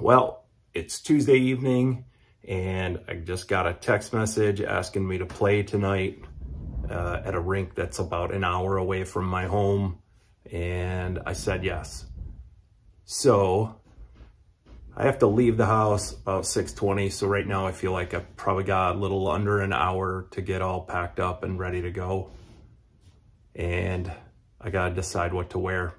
well, it's Tuesday evening and I just got a text message asking me to play tonight uh, at a rink that's about an hour away from my home. And I said yes. So I have to leave the house about 6.20. So right now I feel like I've probably got a little under an hour to get all packed up and ready to go. And I got to decide what to wear.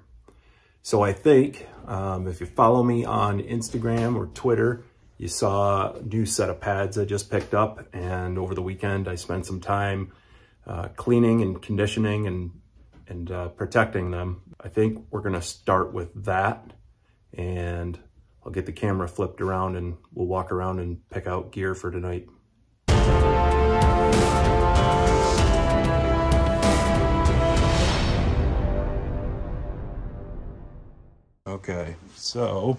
So I think um, if you follow me on Instagram or Twitter, you saw a new set of pads I just picked up. And over the weekend, I spent some time uh, cleaning and conditioning and, and uh, protecting them. I think we're gonna start with that and I'll get the camera flipped around and we'll walk around and pick out gear for tonight. Okay, so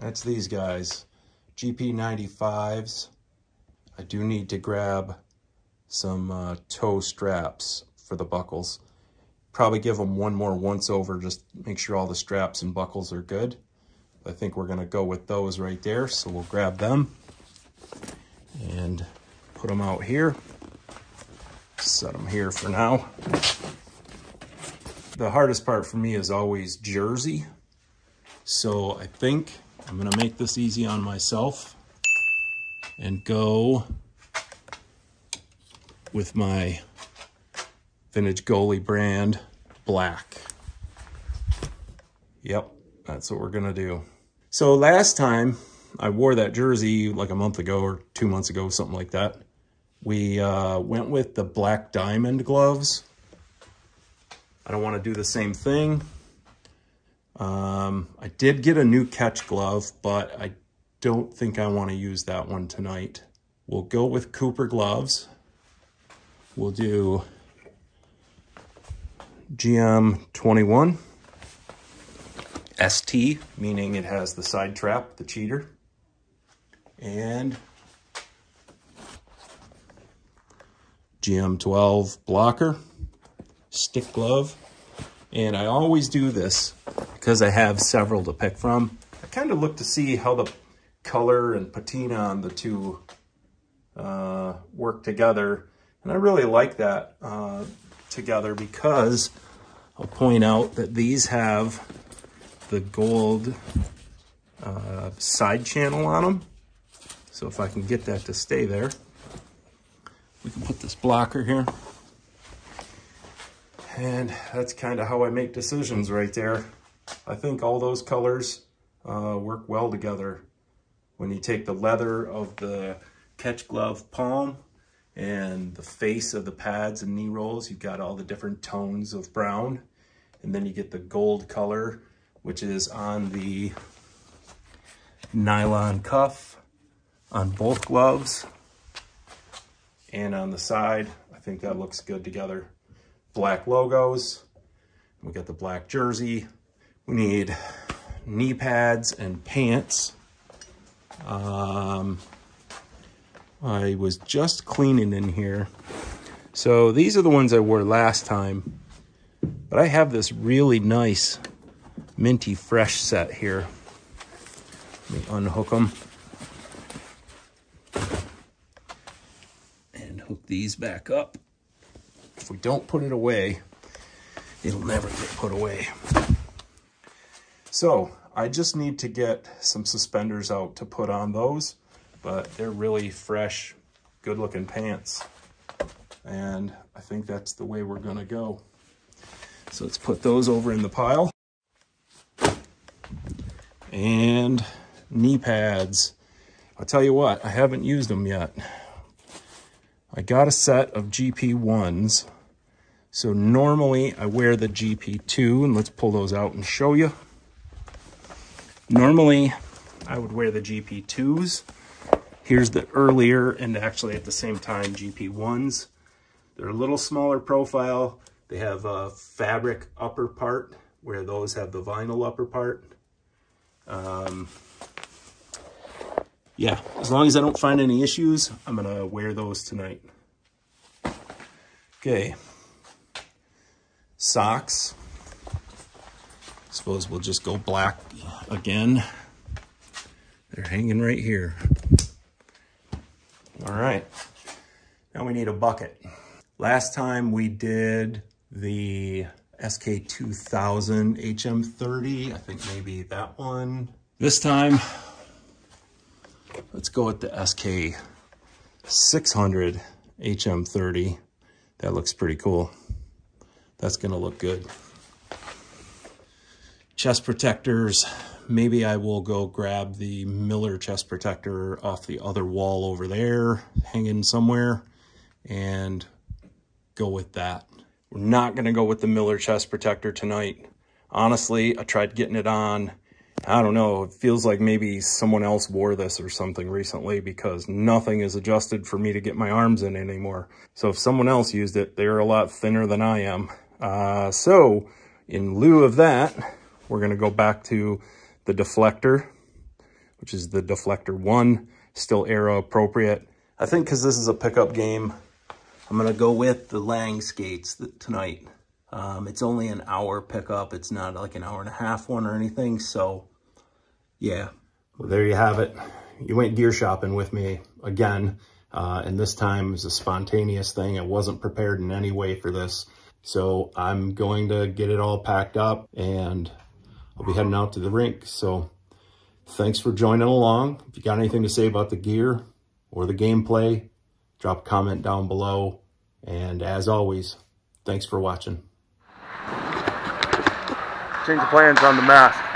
that's these guys. GP95s. I do need to grab some uh, toe straps for the buckles. Probably give them one more once over, just make sure all the straps and buckles are good. I think we're gonna go with those right there, so we'll grab them and put them out here. Set them here for now. The hardest part for me is always jersey. So I think I'm gonna make this easy on myself and go with my vintage goalie brand black. Yep, that's what we're gonna do. So last time I wore that jersey like a month ago or two months ago, something like that. We uh, went with the black diamond gloves. I don't want to do the same thing. Um, I did get a new catch glove, but I don't think I want to use that one tonight. We'll go with Cooper gloves. We'll do GM21 ST, meaning it has the side trap, the cheater. And GM12 blocker, stick glove. And I always do this because I have several to pick from. I kind of look to see how the color and patina on the two uh, work together. And I really like that uh, together because I'll point out that these have the gold uh, side channel on them. So if I can get that to stay there, we can put this blocker here. And that's kind of how I make decisions right there. I think all those colors uh, work well together. When you take the leather of the catch glove palm and the face of the pads and knee rolls, you've got all the different tones of brown. And then you get the gold color, which is on the nylon cuff on both gloves and on the side. I think that looks good together black logos. We got the black jersey. We need knee pads and pants. Um, I was just cleaning in here. So these are the ones I wore last time. But I have this really nice minty fresh set here. Let me unhook them. And hook these back up. If we don't put it away, it'll never get put away. So I just need to get some suspenders out to put on those, but they're really fresh, good looking pants. And I think that's the way we're gonna go. So let's put those over in the pile. And knee pads. I'll tell you what, I haven't used them yet. I got a set of GP1s. So normally I wear the GP2 and let's pull those out and show you. Normally I would wear the GP2s. Here's the earlier and actually at the same time GP1s. They're a little smaller profile. They have a fabric upper part where those have the vinyl upper part. Um, yeah, as long as I don't find any issues, I'm going to wear those tonight. Okay. Socks. I Suppose we'll just go black again. They're hanging right here. All right, now we need a bucket. Last time we did the SK2000 HM30, I think maybe that one. This time, let's go with the SK600 HM30. That looks pretty cool. That's gonna look good. Chest protectors, maybe I will go grab the Miller chest protector off the other wall over there, hanging somewhere, and go with that. We're not gonna go with the Miller chest protector tonight. Honestly, I tried getting it on. I don't know, it feels like maybe someone else wore this or something recently because nothing is adjusted for me to get my arms in anymore. So if someone else used it, they're a lot thinner than I am. Uh, so in lieu of that, we're gonna go back to the deflector, which is the deflector one, still aero appropriate. I think because this is a pickup game, I'm going to go with the Lang skates tonight. Um, it's only an hour pickup. It's not like an hour and a half one or anything. So, yeah. Well, there you have it. You went gear shopping with me again. Uh, and this time it was a spontaneous thing. I wasn't prepared in any way for this. So I'm going to get it all packed up and I'll be heading out to the rink. So thanks for joining along. If you got anything to say about the gear or the gameplay, drop a comment down below. And as always, thanks for watching. Change the plans on the mask.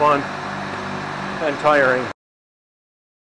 Fun and tiring.